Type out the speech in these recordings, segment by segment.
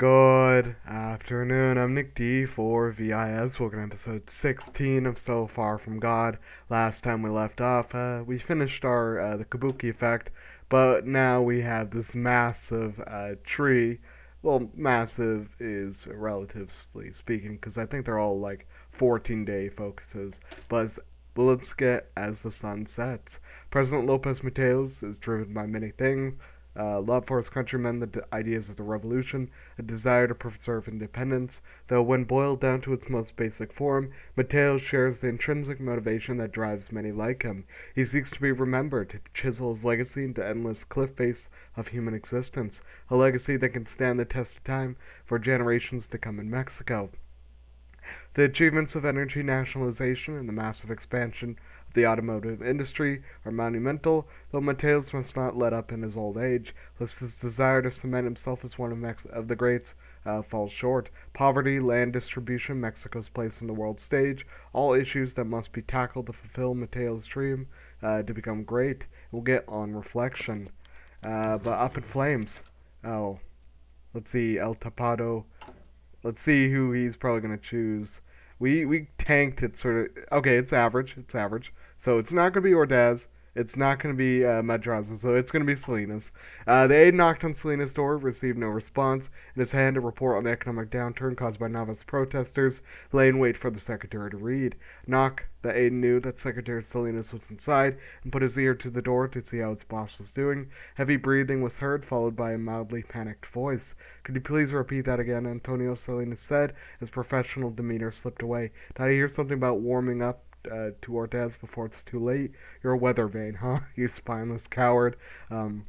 Good afternoon, I'm Nic D4vis. Welcome to episode 16 of So Far From God. Last time we left off, uh, we finished our, uh, the Kabuki effect, but now we have this massive, uh, tree. Well, massive is relatively speaking, because I think they're all like 14 day focuses. But let's get as the sun sets. President Lopez Mateos is driven by many things uh, love for his countrymen, the ideas of the revolution, a desire to preserve independence, though when boiled down to its most basic form, Mateos shares the intrinsic motivation that drives many like him. He seeks to be remembered, to chisel his legacy into endless cliff face of human existence, a legacy that can stand the test of time for generations to come in Mexico. The achievements of energy nationalization and the massive expansion the automotive industry are monumental, though Mateos must not let up in his old age, lest his desire to cement himself as one of, Mex- of the greats uh, falls short. Poverty, land distribution, Mexico's place in the world stage, all issues that must be tackled to fulfill Mateo's dream uh, to become great. We'll get on reflection. Uh, but up in flames. Oh. Let's see, El Tapado. Let's see who he's probably going to choose. We we tanked it sort of. Okay, it's average. It's average. So it's not going to be Ordaz. It's not going to be uh, Madrazo, so it's going to be Salinas. Uh, the aide knocked on Salinas' door, received no response, and his hand a report on the economic downturn caused by Navas protesters lay in wait for the secretary to read. Knock, the aide knew that Secretary Salinas was inside, and put his ear to the door to see how his boss was doing. Heavy breathing was heard, followed by a mildly panicked voice. Could you please repeat that again? Antonio Salinas said, his professional demeanor slipped away. Did I hear something about warming up uh, to Ordaz before it's too late. You're a weather vane, huh? You spineless coward. Um,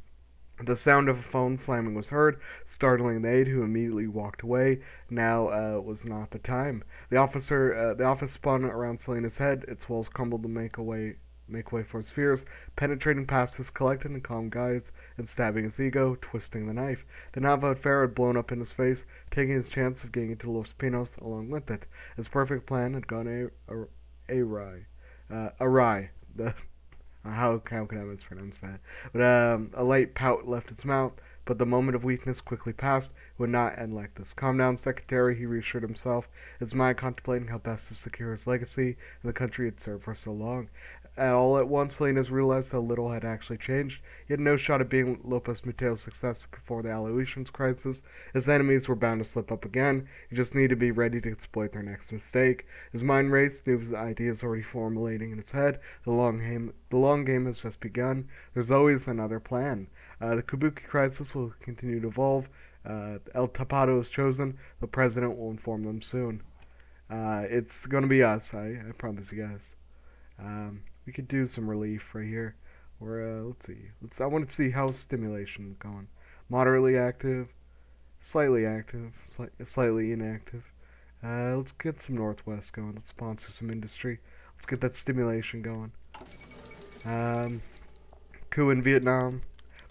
the sound of a phone slamming was heard, startling the aide, who immediately walked away. Now uh, was not the time. The officer, uh, the office spun around Salinas' head. Its walls crumbled to make way, make way for his fears, penetrating past his collected and calm guides and stabbing his ego, twisting the knife. The Navajo affair had blown up in his face, taking his chance of getting into Los Pinos along with it. His perfect plan had gone a awry. Uh, awry. The how how can I mispronounce that? But um, a light pout left his mouth. But the moment of weakness quickly passed. Would not end like this. Calm down, secretary. He reassured himself, his mind contemplating how best to secure his legacy and the country he'd served for so long. All at once, Salinas realized how little had actually changed. He had no shot at being Lopez Mateo's successor before the Aleutians crisis. His enemies were bound to slip up again. He just needed to be ready to exploit their next mistake. His mind raced, new ideas already formulating in his head. The long game, the long game has just begun. There's always another plan. Uh, the Kabuki crisis will continue to evolve. Uh, El Tapado is chosen. The president will inform them soon. Uh, it's going to be us, I, I promise you guys. Um, we could do some relief right here. Or uh, let's see. Let's. I want to see how stimulation is going. Moderately active, slightly active, sli slightly inactive. Uh, let's get some Northwest going. Let's sponsor some industry. Let's get that stimulation going. Um, coup in Vietnam,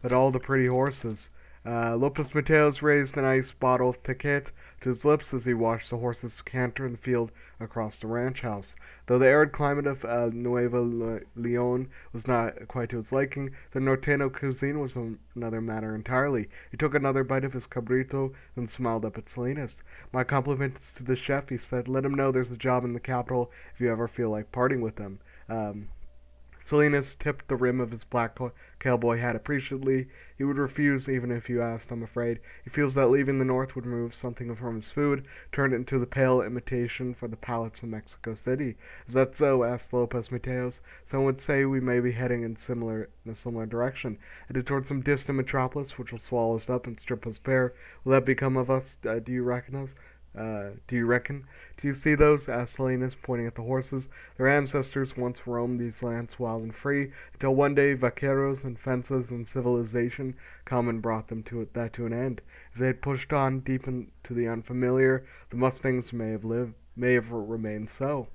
but all the pretty horses. Uh, Lopez Mateos raised a nice bottle of Tequet to his lips as he watched the horses canter in the field across the ranch house. Though the arid climate of uh, Nuevo Leon was not quite to his liking, the norteño cuisine was another matter entirely. He took another bite of his cabrito and smiled up at Salinas. My compliments to the chef, he said. Let him know there's a job in the capital if you ever feel like parting with him. Um, Salinas tipped the rim of his black cowboy hat appreciatively. He would refuse even if you asked, I'm afraid. He feels that leaving the North would remove something from his food, turn it into the pale imitation for the palates of Mexico City. Is that so? asked Lopez Mateos. Some would say we may be heading in similar in a similar direction, headed toward some distant metropolis which will swallow us up and strip us bare. Will that become of us? Uh, do you reckon us? Uh, do you reckon? Do you see those? asked Salinas, pointing at the horses. Their ancestors once roamed these lands wild and free, until one day vaqueros and fences and civilization come and brought them to it, that to an end. If they had pushed on deep into the unfamiliar, the mustangs may have lived, may have remained so.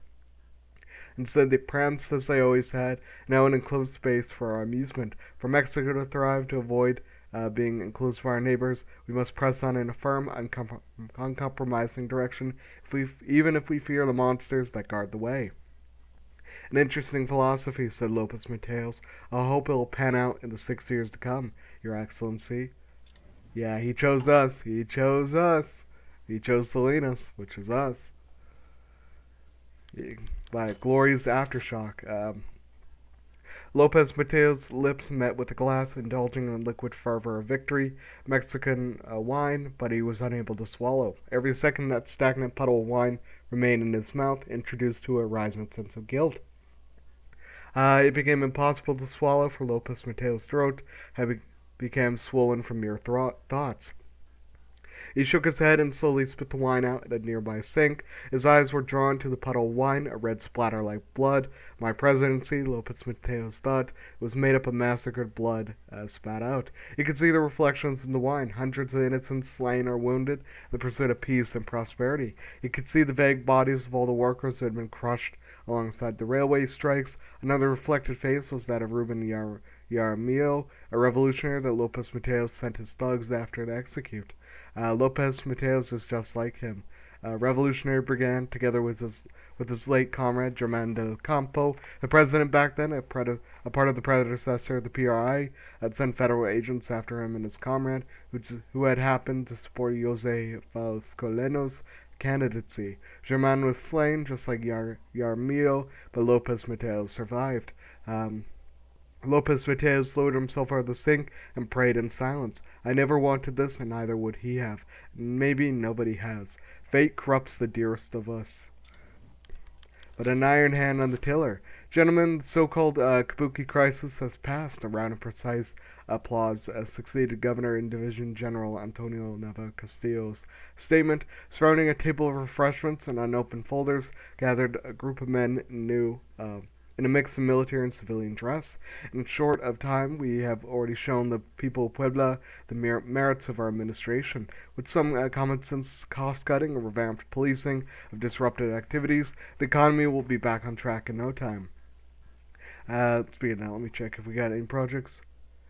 Instead, they pranced as they always had, now an enclosed space for our amusement. For Mexico to thrive, to avoid uh, being enclosed by our neighbors, we must press on in a firm, uncom uncompromising direction, if we, even if we fear the monsters that guard the way. An interesting philosophy, said Lopez Mateos. I hope it will pan out in the six years to come, Your Excellency. Yeah, he chose us. He chose us. He chose Salinas, which is us. By glorious aftershock. Um, Lopez Mateo's lips met with the glass, indulging in the liquid fervor of victory, Mexican uh, wine, but he was unable to swallow. Every second that stagnant puddle of wine remained in his mouth introduced to a rising sense of guilt. Uh, it became impossible to swallow, for Lopez Mateo's throat had be- become swollen from mere thoughts. He shook his head and slowly spit the wine out at a nearby sink. His eyes were drawn to the puddle of wine, a red splatter like blood. My presidency, Lopez Mateos thought, was made up of massacred blood uh, spat out. He could see the reflections in the wine, hundreds of innocents slain or wounded, the pursuit of peace and prosperity. He could see the vague bodies of all the workers who had been crushed alongside the railway strikes. Another reflected face was that of Ruben Yar- Jaramillo, a revolutionary that Lopez Mateos sent his thugs after to execute. Uh, Lopez Mateos was just like him. A revolutionary brigand, together with his with his late comrade German del Campo, the president back then, a, pred- a part of the predecessor of the PRI, had sent federal agents after him and his comrade, which, who had happened to support Jose Vasconcelos' candidacy. German was slain, just like Yar- Jaramillo, but Lopez Mateos survived. Um, Lopez Mateos lowered himself out of the sink and prayed in silence. I never wanted this, and neither would he have. Maybe nobody has. Fate corrupts the dearest of us. But an iron hand on the tiller. Gentlemen, the so-called uh, Kabuki crisis has passed. A round of precise applause uh, succeeded Governor and Division General Antonio Nava Castillo's statement. Surrounding a table of refreshments and unopened folders gathered a group of men new uh, in a mix of military and civilian dress. In short of time, we have already shown the people of Puebla the mer- merits of our administration. With some uh, common sense cost cutting, a revamped policing of disrupted activities, the economy will be back on track in no time. Uh, speaking of that, let me check if we got any projects.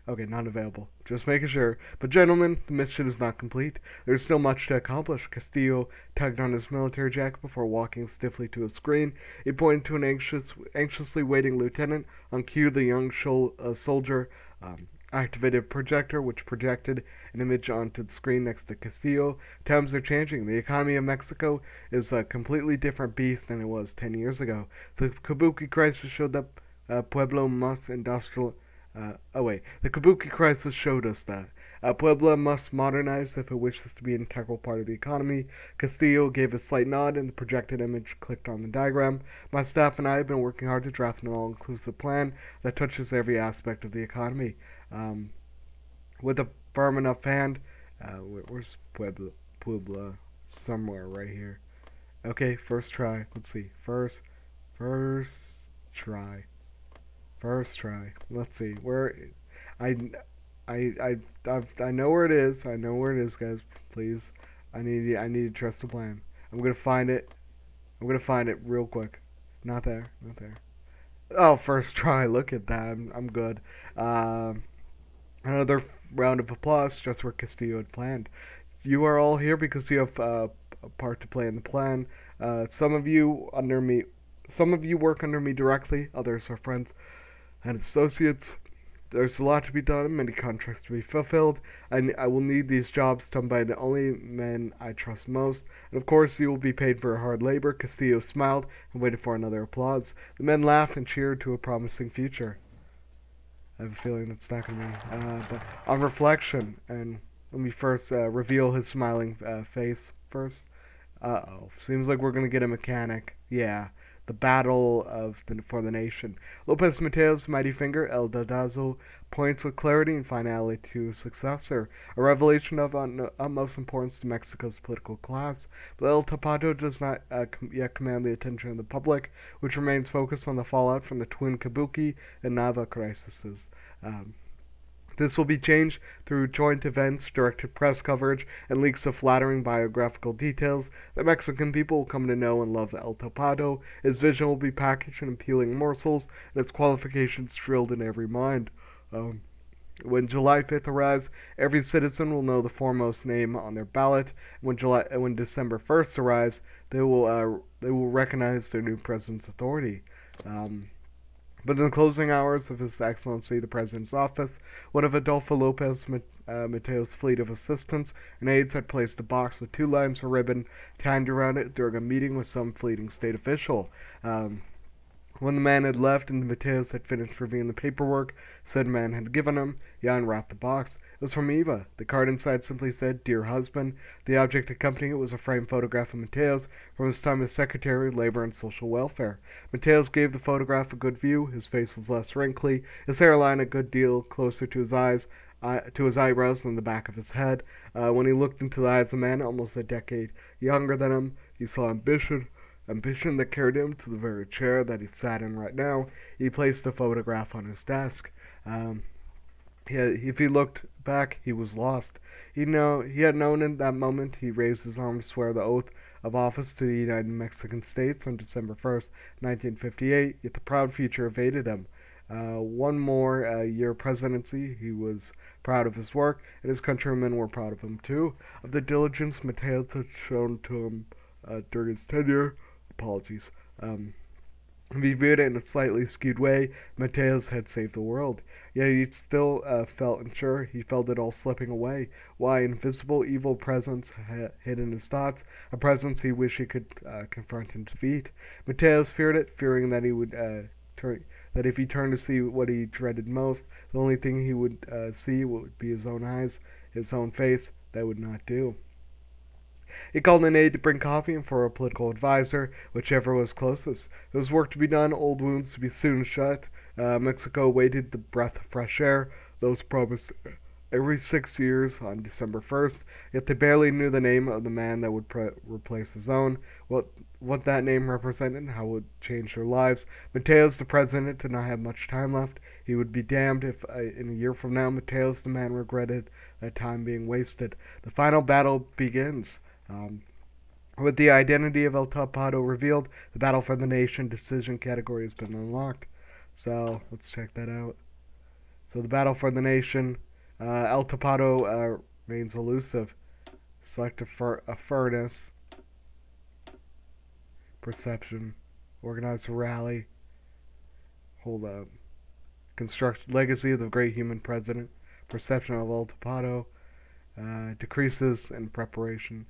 Okay, not available. Just making sure. But gentlemen, the mission is not complete. There's still much to accomplish. Castillo tugged on his military jacket before walking stiffly to a screen. He pointed to an anxious, anxiously waiting lieutenant. On cue, the young shol- uh, soldier um, activated a projector, which projected an image onto the screen next to Castillo. Times are changing. The economy of Mexico is a completely different beast than it was ten years ago. The Kabuki crisis showed that uh, Pueblo must industrial uh, oh wait, the Kabuki crisis showed us that. Uh, Puebla must modernize if it wishes to be an integral part of the economy. Castillo gave a slight nod and the projected image clicked on the diagram. My staff and I have been working hard to draft an all-inclusive plan that touches every aspect of the economy. Um, with a firm enough hand, uh, where's Puebla? Puebla, somewhere right here. Okay, first try. Let's see. First, first try. First try. Let's see. Where I I I I know where it is. I know where it is, guys. Please. I need I need to trust the plan. I'm to find it. I'm to find it real quick. Not there. Not there. Oh, first try. Look at that. I'm, I'm good. Um, another round of applause just where Castillo had planned. You are all here because you have uh, a part to play in the plan. Uh, some of you under me, some of you work under me directly. Others are friends and associates. There's a lot to be done, many contracts to be fulfilled, and I will need these jobs done by the only men I trust most. And of course, you will be paid for your hard labor. Castillo smiled and waited for another applause. The men laughed and cheered to a promising future. I have a feeling that's not going to be. Uh, but on reflection, and let me first uh, reveal his smiling uh, face first. Uh oh. Seems like we're going to get a mechanic. Yeah the battle of the, for the nation. Lopez Mateo's mighty finger, El Dedazo, points with clarity and finality to his successor, a revelation of utmost importance to Mexico's political class. But El Tapado does not uh, com- yet command the attention of the public, which remains focused on the fallout from the twin Kabuki and Nava crises. Um, this will be changed through joint events, directed press coverage, and leaks of flattering biographical details that Mexican people will come to know and love El Tapado. His vision will be packaged in appealing morsels, and its qualifications drilled in every mind. Um, when July 5th arrives, every citizen will know the foremost name on their ballot. When July, when December 1st arrives, they will uh, they will recognize their new president's authority. Um, but in the closing hours of His Excellency the President's office, one of Adolfo Lopez uh, Mateo's fleet of assistants and aides had placed a box with two lines of ribbon tied around it during a meeting with some fleeting state official. Um, when the man had left and Mateos had finished reviewing the paperwork said man had given him, he unwrapped the box. It was from Eva. The card inside simply said, Dear Husband. The object accompanying it was a framed photograph of Mateos from his time as Secretary of Labor and Social Welfare. Mateos gave the photograph a good view. His face was less wrinkly, his hairline a good deal closer to his eyes, uh, to his eyebrows than the back of his head. Uh, when he looked into the eyes of a man almost a decade younger than him, he saw ambition, ambition that carried him to the very chair that he sat in right now. He placed the photograph on his desk. Um, had, if he looked back, he was lost. He know he had known in that moment. He raised his arm to swear the oath of office to the United Mexican States on December 1st, 1958. Yet the proud future evaded him. Uh, one more uh, year presidency, he was proud of his work, and his countrymen were proud of him too. Of the diligence Mateos had shown to him uh, during his tenure, apologies. Um, he viewed it in a slightly skewed way, Mateos had saved the world. Yet he still uh, felt unsure. He felt it all slipping away. Why, invisible evil presence ha- hid in his thoughts, a presence he wished he could uh, confront and defeat. Mateos feared it, fearing that he would uh, turn, that if he turned to see what he dreaded most, the only thing he would uh, see would be his own eyes, his own face. That would not do. He called an aide to bring coffee and for a political adviser, whichever was closest. There was work to be done, old wounds to be soon shut. Uh, Mexico waited the breath of fresh air, those promised every six years on December 1st, yet they barely knew the name of the man that would replace his own, what what that name represented, how it would change their lives. Mateos, the president, did not have much time left. He would be damned if, uh, in a year from now, Mateos, the man, regretted that time being wasted. The final battle begins. Um, with the identity of El Tapado revealed, the battle for the nation decision category has been unlocked. So let's check that out. So the battle for the nation, uh, El Tapado uh, remains elusive. Select a, fur a furnace. Perception. Organize a rally. Hold up. Construct legacy of the great human president. Perception of El Tapado. Uh, decreases in preparation.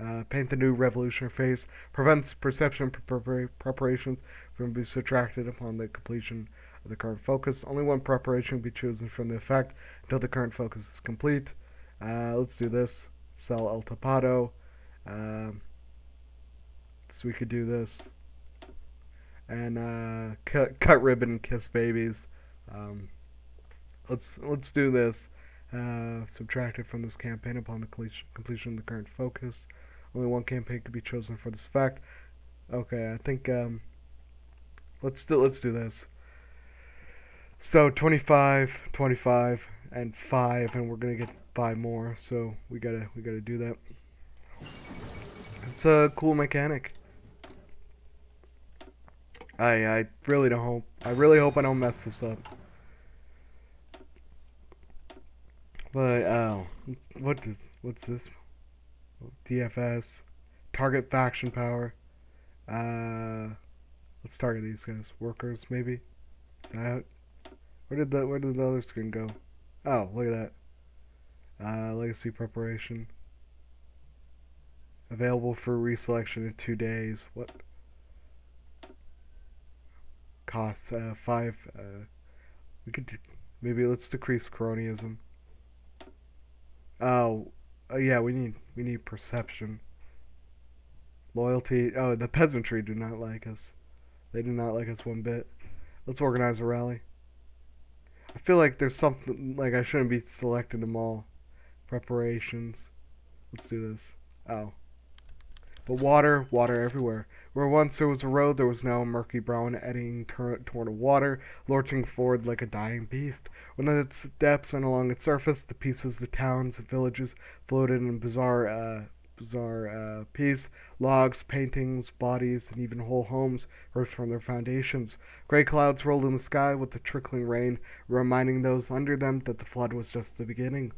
Uh, paint the new revolutionary face, prevents perception pre preparations from being subtracted upon the completion of the current focus. Only one preparation will be chosen from the effect until the current focus is complete. Uh, let's do this. Sell El Tapado. Uh, so we could do this. And uh, cut, cut ribbon, kiss babies. Um, let's let's do this. Uh, it from this campaign upon the completion of the current focus. Only one campaign could be chosen for this fact. Okay, I think um, let's do let's do this. So 25, 25, and five, and we're gonna get five more. So we gotta we gotta do that. It's a cool mechanic. I I really don't hope I really hope I don't mess this up. But oh, what is what's this? DFS, target faction power. Uh, let's target these guys. Workers, maybe. That. Where did the Where did the other screen go? Oh, look at that. Uh, legacy preparation. Available for reselection in two days. What? Costs uh, five. Uh, we could maybe let's decrease cronyism. Oh, Oh yeah, we need we need perception. Loyalty. Oh, the peasantry do not like us. They do not like us one bit. Let's organize a rally. I feel like there's something like I shouldn't be selecting them all. Preparations. Let's do this. Oh. But water, water everywhere. Where once there was a road, there was now a murky brown eddying torrent of water, lurching forward like a dying beast. When its depths and along its surface, the pieces of towns and villages floated in bizarre, uh, bizarre uh. Logs, paintings, bodies, and even whole homes rose from their foundations. Gray clouds rolled in the sky with the trickling rain, reminding those under them that the flood was just the beginning.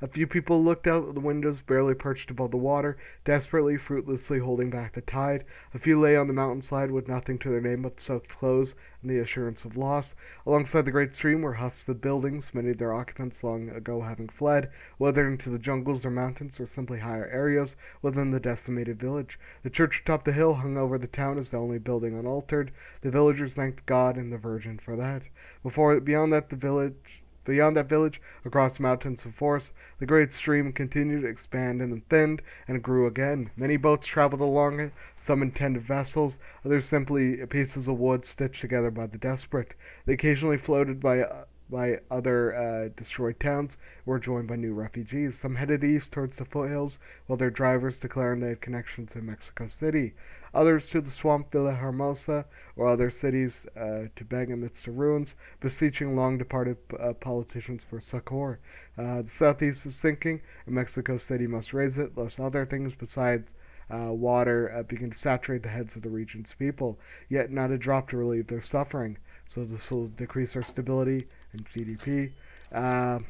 A few people looked out the windows, barely perched above the water, desperately, fruitlessly holding back the tide. A few lay on the mountainside with nothing to their name but soaked clothes and the assurance of loss. Alongside the great stream were husks of buildings, many of their occupants long ago having fled, whether into the jungles or mountains, or simply higher areas within the decimated village. The church atop the hill hung over the town as the only building unaltered. The villagers thanked God and the Virgin for that. Before, beyond that, the village Beyond that village, across mountains and forests, the great stream continued to expand and thinned and grew again. Many boats traveled along it, some intended vessels, others simply pieces of wood stitched together by the desperate. They occasionally floated by uh, by other uh, destroyed towns were joined by new refugees. Some headed east towards the foothills, while their drivers declaring they had connections in Mexico City. Others to the swamp Villahermosa or other cities uh, to beg amidst the ruins, beseeching long departed uh, politicians for succor. Uh, the southeast is sinking, and Mexico City must raise it, lest other things besides uh, water uh, begin to saturate the heads of the region's people, yet not a drop to relieve their suffering. So this will decrease our stability and GDP. Uh,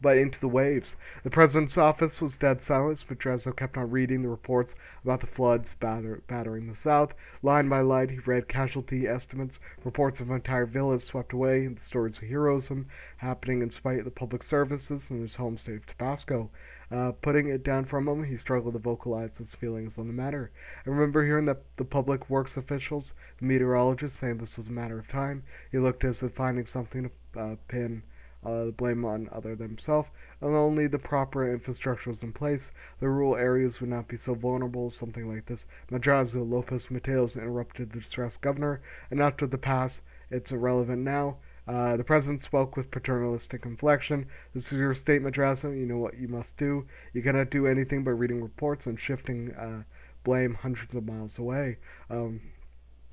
but into the waves. The president's office was dead silent, but Madrazo kept on reading the reports about the floods batter- battering the south. Line by line, he read casualty estimates, reports of entire villages swept away, and the stories of heroism happening in spite of the public services in his home state of Tabasco. Uh, putting it down for a moment, he struggled to vocalize his feelings on the matter. I remember hearing that the public works officials, the meteorologists, saying this was a matter of time. He looked as if finding something to uh, pin uh, blame on other than himself, and only the proper infrastructure was in place, the rural areas would not be so vulnerable. Something like this. Madrazo Lopez Mateos interrupted the distressed governor, and after the past, it's irrelevant now. Uh, the president spoke with paternalistic inflection. This is your state, Madrazo. You know what you must do. You cannot do anything by reading reports and shifting uh, blame hundreds of miles away. Um,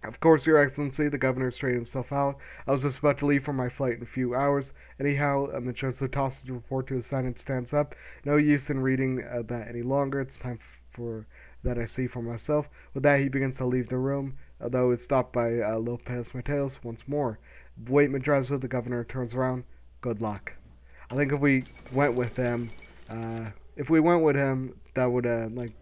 of course, Your Excellency, the governor straightened himself out. I was just about to leave for my flight in a few hours. Anyhow, uh, Madrazo tosses the report to his side and stands up. No use in reading uh, that any longer. It's time for that I see for myself. With that, he begins to leave the room, although it's stopped by uh, Lopez Mateos once more. Wait, Madrazo, the governor turns around. Good luck. I think if we went with him, uh, if we went with him, that would, uh, like,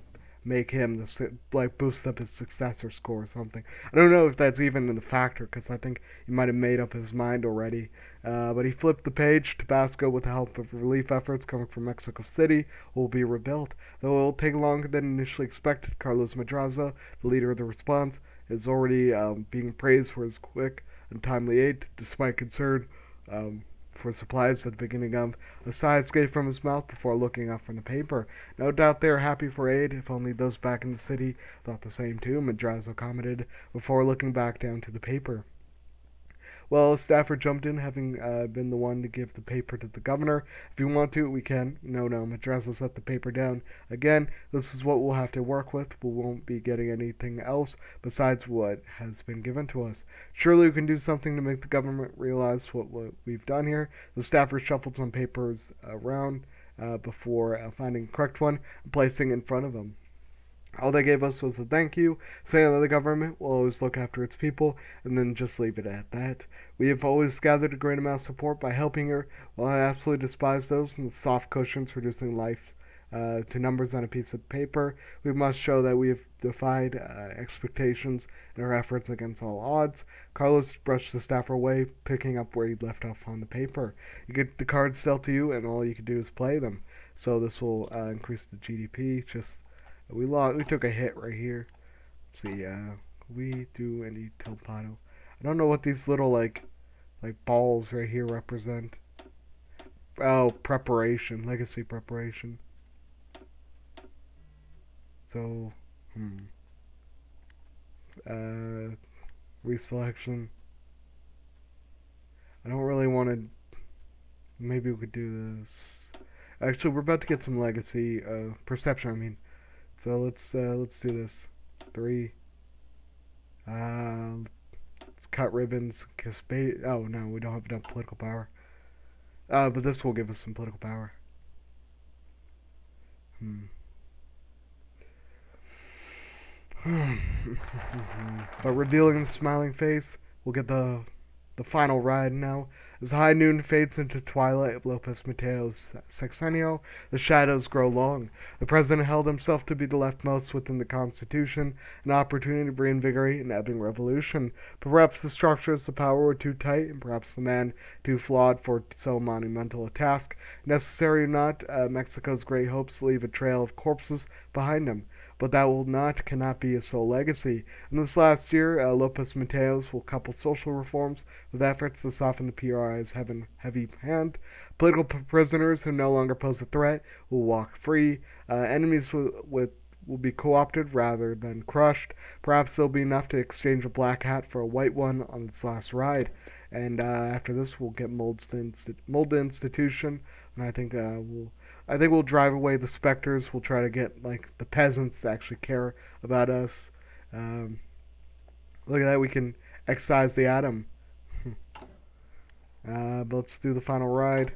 make him the, like boost up his successor score or something. I don't know if that's even in the factor because I think he might have made up his mind already. Uh, but he flipped the page. Tabasco, with the help of relief efforts coming from Mexico City, will be rebuilt. Though it will take longer than initially expected, Carlos Madrazo, the leader of the response, is already um, being praised for his quick and timely aid, despite concern um, for supplies at the beginning of. A sigh escaped from his mouth before looking up from the paper. No doubt they are happy for aid, if only those back in the city thought the same too, Madrazo commented, before looking back down to the paper. Well, Stafford jumped in, having uh, been the one to give the paper to the governor. If you want to, we can. No, no, Madrazo set the paper down. Again, this is what we'll have to work with. We won't be getting anything else besides what has been given to us. Surely we can do something to make the government realize what, what we've done here. The Stafford shuffled some papers around uh, before uh, finding the correct one and placing it in front of him. All they gave us was a thank you, saying that the government will always look after its people, and then just leave it at that. We have always gathered a great amount of support by helping her, while I absolutely despise those in the soft cushions reducing life uh, to numbers on a piece of paper. We must show that we have defied uh, expectations in our efforts against all odds. Carlos brushed the staffer away, picking up where he'd left off on the paper. You get the cards dealt to you, and all you can do is play them. So this will uh, increase the GDP, just we lost. We took a hit right here. Let's see. Uh, we do any Tilpado. I don't know what these little like, like balls right here represent. Oh, preparation, legacy preparation. So, hmm. Uh, reselection. I don't really want to. Maybe we could do this. Actually, we're about to get some legacy uh, perception. I mean. So let's uh, let's do this. Three. Uh, let's cut ribbons. Oh no, we don't have enough political power. Uh, but this will give us some political power. Hmm. but revealing the smiling face, we'll get the the final ride now. As high noon fades into twilight of Lopez Mateo's sexennial, the shadows grow long. The president held himself to be the leftmost within the Constitution, an opportunity to reinvigorate an ebbing revolution. But perhaps the structures of power were too tight, and perhaps the man too flawed for so monumental a task. Necessary or not, uh, Mexico's great hopes leave a trail of corpses behind him but that will not, cannot be his sole legacy. In this last year, uh, Lopez Mateos will couple social reforms with efforts to soften the PRI's heavy hand. Political prisoners who no longer pose a threat will walk free. Uh, enemies with, will be co-opted rather than crushed. Perhaps there'll be enough to exchange a black hat for a white one on this last ride. And uh, after this, we'll get molded, insti- molded institution, and I think uh, we'll I think we'll drive away the specters. We'll try to get like the peasants to actually care about us. Um, look at that. We can excise the atom. uh, but let's do the final ride.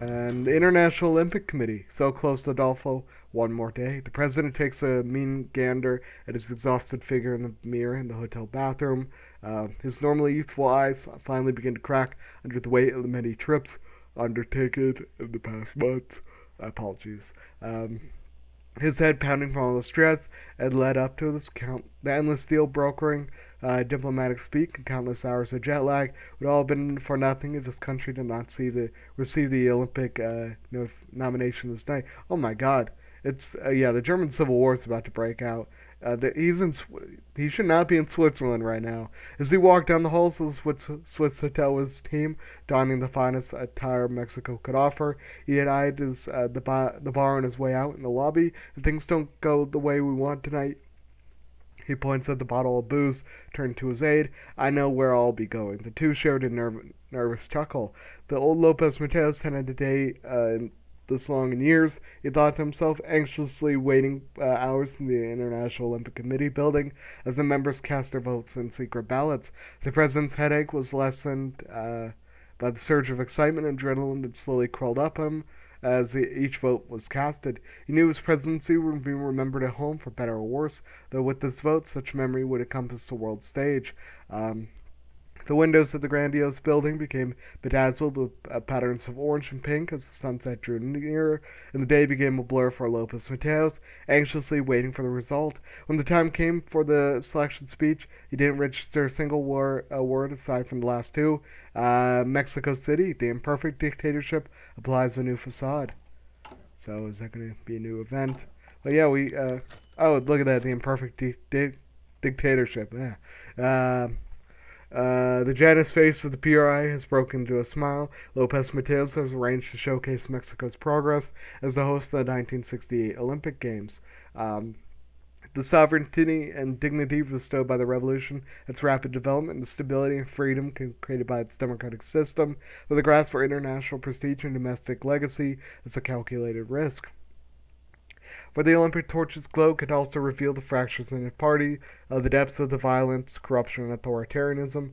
And the International Olympic Committee, so close to Adolfo, one more day. The president takes a mean gander at his exhausted figure in the mirror in the hotel bathroom. Uh, his normally youthful eyes finally begin to crack under the weight of the many trips undertaken in the past months. Apologies. Um, his head pounding from all the stress had led up to this count, the endless deal brokering, uh, diplomatic speak, and countless hours of jet lag would all have been for nothing if this country did not see the receive the Olympic uh, nomination this night. Oh my God! It's uh, yeah, the German Civil War is about to break out. Uh, he's in. He should not be in Switzerland right now. As he walked down the halls of the Swiss, Swiss hotel with his team, donning the finest attire Mexico could offer, he had eyed his, uh, the, bar, the bar on his way out in the lobby. If things don't go the way we want tonight, he points at the bottle of booze, turned to his aide. I know where I'll be going. The two shared a nerv- nervous chuckle. The old Lopez Mateos had a day uh, this long in years, he thought to himself, anxiously waiting uh, hours in the International Olympic Committee building as the members cast their votes in secret ballots. The president's headache was lessened uh, by the surge of excitement and adrenaline that slowly crawled up him as each vote was casted. He knew his presidency would be remembered at home for better or worse, though with this vote, such memory would encompass the world stage. Um, the windows of the grandiose building became bedazzled with uh, patterns of orange and pink as the sunset drew nearer, and the day became a blur for Lopez Mateos, anxiously waiting for the result. When the time came for the selection speech, he didn't register a single wor- a word aside from the last two. Uh, Mexico City, the imperfect dictatorship, applies a new facade. So is that going to be a new event? But yeah, we. Uh, oh, look at that, the imperfect di- di- dictatorship. Yeah. Uh, uh, the Janus face of the PRI has broken into a smile. Lopez Mateos has arranged to showcase Mexico's progress as the host of the 1968 Olympic Games. Um, the sovereignty and dignity bestowed by the revolution, its rapid development, and the stability and freedom created by its democratic system, with the grasp for international prestige and domestic legacy, is a calculated risk. Where the Olympic torch's glow could also reveal the fractures in the party, uh, the depths of the violence, corruption, and authoritarianism.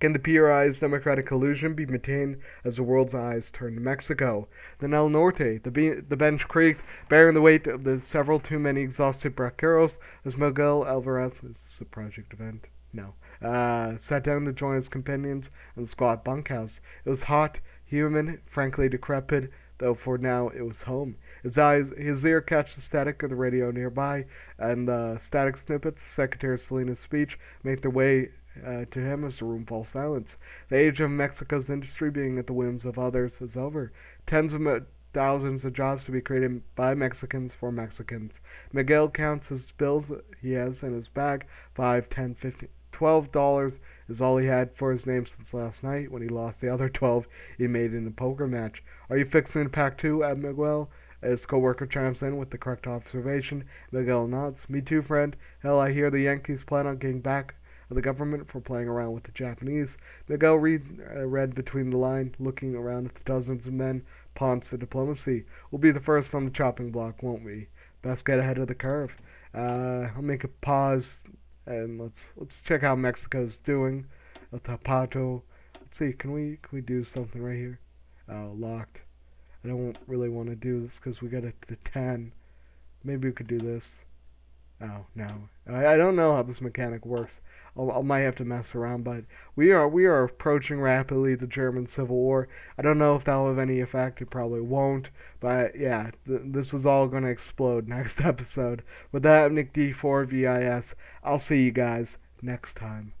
Can the PRI's democratic illusion be maintained as the world's eyes turn to Mexico? Then El Norte, the, be- the bench creaked, bearing the weight of the several too many exhausted braceros, as Miguel Alvarez, is a project event? No. Uh, sat down to join his companions in the squat bunkhouse. It was hot, human, frankly decrepit, though for now it was home. His eyes, his ear catch the static of the radio nearby, and the static snippets of Secretary Salinas' speech make their way uh, to him as the room falls silent. The age of Mexico's industry being at the whims of others is over. Tens of thousands of jobs to be created by Mexicans for Mexicans. Miguel counts his bills he has in his bag. Five, ten, fifteen, twelve dollars is all he had for his name since last night when he lost the other twelve he made in a poker match. Are you fixing to pack too, Ed Miguel? His co-worker chimes in with the correct observation. Miguel nods. Me too, friend. Hell, I hear the Yankees plan on getting back at the government for playing around with the Japanese. Miguel read, uh, read between the lines, looking around at the dozens of men pawns to diplomacy. We'll be the first on the chopping block, won't we? Best get ahead of the curve. Uh, I'll make a pause and let's let's check how Mexico's doing. El Tapado. Let's see. Can we can we do something right here? Oh, locked. I don't really want to do this because we got it to 10. Maybe we could do this. Oh, no. I, I don't know how this mechanic works. I might have to mess around, but we are we are approaching rapidly the German Civil War. I don't know if that will have any effect. It probably won't. But yeah, th- this is all gonna explode next episode. With that, I'm Nic D4vis. I'll see you guys next time.